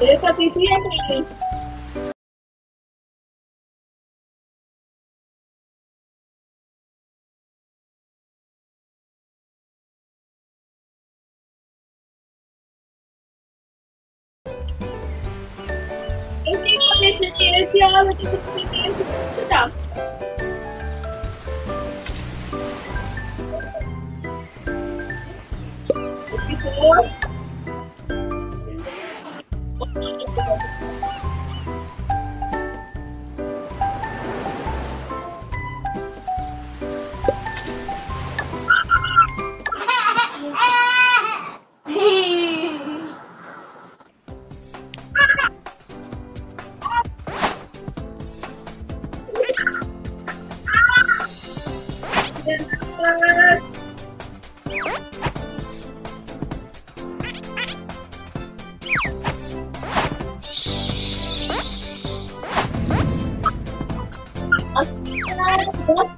Essa pipi é minha. Eu tenho que decidir esse ano que você tem que estudar. Eu fico What?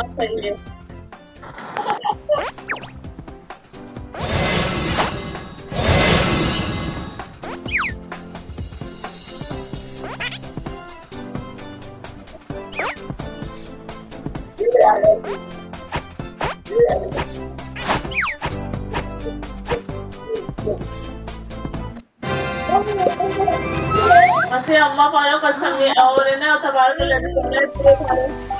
अच्छा अम्मा पालो कल समय और है ना तबार में लड़के